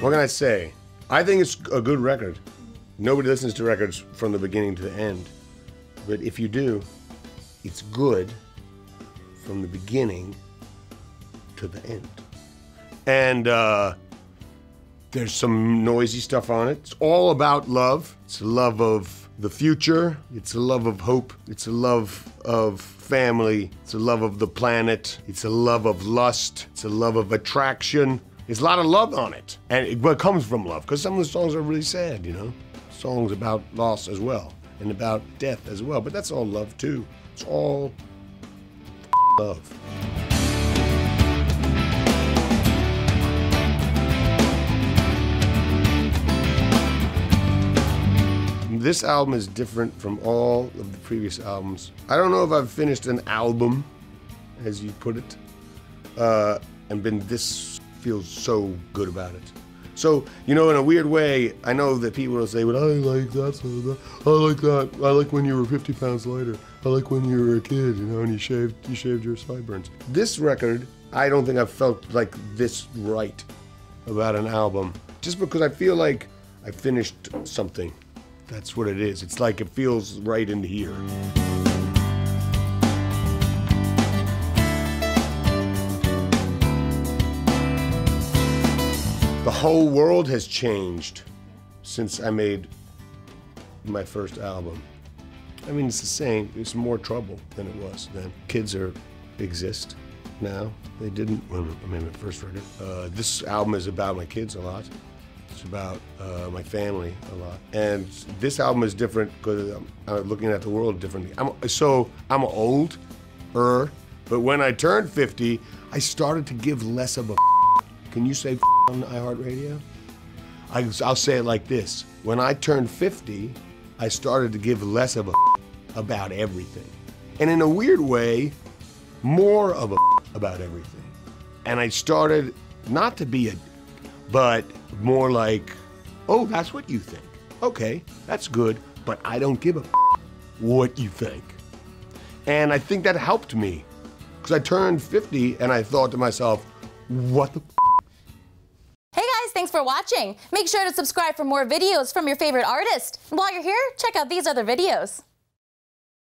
What can I say? I think it's a good record. Nobody listens to records from the beginning to the end. But if you do, it's good from the beginning to the end. And uh, there's some noisy stuff on it. It's all about love. It's love of the future. It's a love of hope. It's a love of family. It's a love of the planet. It's a love of lust. It's a love of attraction. There's a lot of love on it. And it, but it comes from love, because some of the songs are really sad, you know? Songs about loss as well, and about death as well. But that's all love too. It's all love. This album is different from all of the previous albums. I don't know if I've finished an album, as you put it, uh, and been this feels so good about it. So, you know, in a weird way, I know that people will say, well, I like that, so that, I like that, I like when you were 50 pounds lighter. I like when you were a kid, you know, and you shaved, you shaved your sideburns. This record, I don't think I've felt like this right about an album. Just because I feel like I finished something. That's what it is. It's like it feels right in here. Whole world has changed since I made my first album. I mean, it's the same. It's more trouble than it was then. Kids are exist now. They didn't when I made my first record. Uh, this album is about my kids a lot. It's about uh, my family a lot. And this album is different because I'm, I'm, looking at the world differently. I'm, so I'm old, er, but when I turned 50, I started to give less of a. Can you say on iHeartRadio? I, I'll say it like this. When I turned 50, I started to give less of a about everything. And in a weird way, more of a about everything. And I started not to be a, but more like, oh, that's what you think. Okay, that's good, but I don't give a what you think. And I think that helped me because I turned 50 and I thought to myself, what the Thanks for watching. Make sure to subscribe for more videos from your favorite artist. While you're here, check out these other videos.